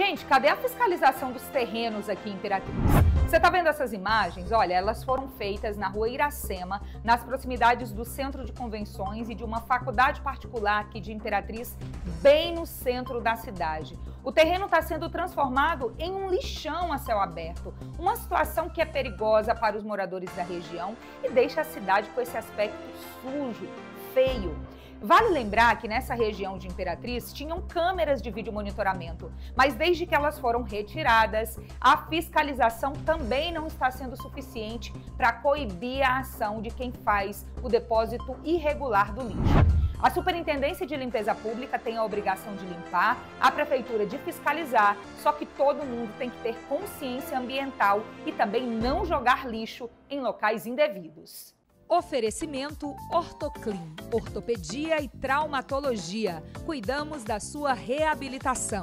Gente, cadê a fiscalização dos terrenos aqui em Imperatriz? Você está vendo essas imagens? Olha, elas foram feitas na rua Iracema, nas proximidades do centro de convenções e de uma faculdade particular aqui de Imperatriz, bem no centro da cidade. O terreno está sendo transformado em um lixão a céu aberto, uma situação que é perigosa para os moradores da região e deixa a cidade com esse aspecto sujo, feio. Vale lembrar que nessa região de Imperatriz tinham câmeras de vídeo monitoramento, mas desde que elas foram retiradas, a fiscalização também não está sendo suficiente para coibir a ação de quem faz o depósito irregular do lixo. A Superintendência de Limpeza Pública tem a obrigação de limpar, a Prefeitura de fiscalizar, só que todo mundo tem que ter consciência ambiental e também não jogar lixo em locais indevidos. Oferecimento Ortoclin, ortopedia e traumatologia. Cuidamos da sua reabilitação.